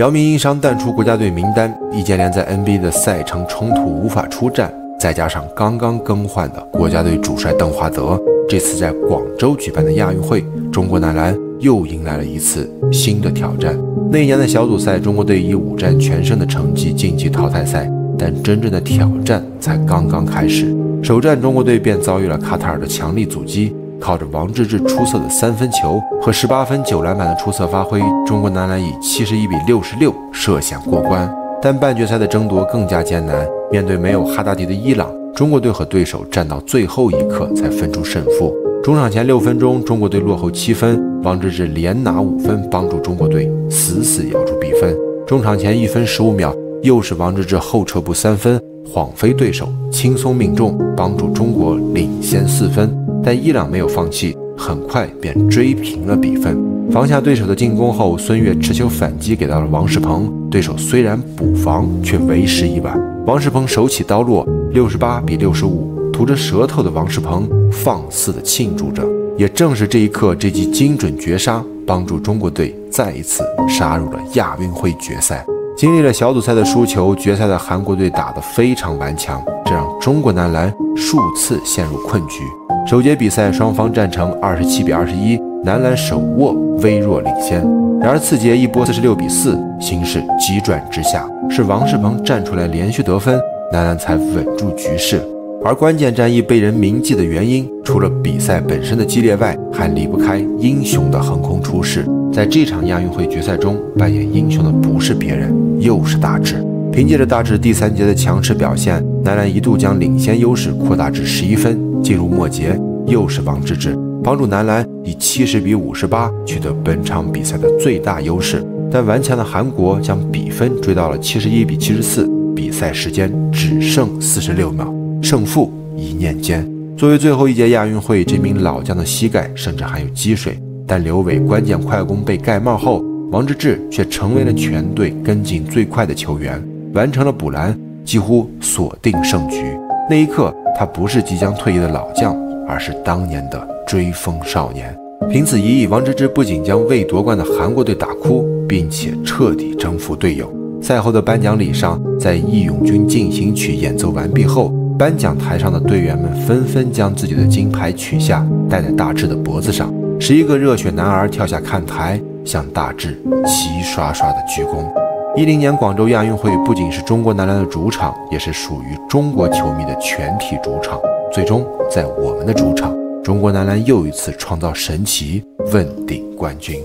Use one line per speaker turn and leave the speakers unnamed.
姚明因伤淡出国家队名单，易建联在 NBA 的赛程冲突无法出战，再加上刚刚更换的国家队主帅邓华泽，这次在广州举办的亚运会，中国男篮又迎来了一次新的挑战。那一年的小组赛，中国队以五战全胜的成绩晋级淘汰赛，但真正的挑战才刚刚开始。首战，中国队便遭遇了卡塔尔的强力阻击。靠着王治郅出色的三分球和十八分九篮板的出色发挥，中国男篮以七十一比六十六涉险过关。但半决赛的争夺更加艰难，面对没有哈达迪的伊朗，中国队和对手战到最后一刻才分出胜负。中场前六分钟，中国队落后七分，王治郅连拿五分，帮助中国队死死咬住比分。中场前一分十五秒，又是王治郅后撤步三分，晃飞对手，轻松命中，帮助中国领先四分。但伊朗没有放弃，很快便追平了比分。防下对手的进攻后，孙悦持球反击给到了王仕鹏。对手虽然补防，却为时已晚。王仕鹏手起刀落，六十八比六十五。吐着舌头的王仕鹏放肆地庆祝着。也正是这一刻，这记精准绝杀，帮助中国队再一次杀入了亚运会决赛。经历了小组赛的输球，决赛的韩国队打得非常顽强，这让中国男篮数次陷入困局。首节比赛，双方战成二十七比二十一，男篮手握微弱领先。然而次节一波四十六比四，形势急转直下，是王仕鹏站出来连续得分，男篮才稳住局势。而关键战役被人铭记的原因，除了比赛本身的激烈外，还离不开英雄的横空出世。在这场亚运会决赛中，扮演英雄的不是别人，又是大智。凭借着大智第三节的强势表现，男篮一度将领先优势扩大至十一分。进入末节，又是王治郅帮助男篮以七十比五十八取得本场比赛的最大优势，但顽强的韩国将比分追到了七十一比七十四，比赛时间只剩四十六秒，胜负一念间。作为最后一届亚运会，这名老将的膝盖甚至还有积水，但刘伟关键快攻被盖帽后，王治郅却成为了全队跟进最快的球员，完成了补篮，几乎锁定胜局。那一刻。他不是即将退役的老将，而是当年的追风少年。凭此一役，王治郅不仅将未夺冠的韩国队打哭，并且彻底征服队友。赛后的颁奖礼上，在《义勇军进行曲》演奏完毕后，颁奖台上的队员们纷纷将自己的金牌取下，戴在大志的脖子上。十一个热血男儿跳下看台，向大志齐刷刷的鞠躬。一零年广州亚运会不仅是中国男篮的主场，也是属于中国球迷的全体主场。最终，在我们的主场，中国男篮又一次创造神奇，问鼎冠军。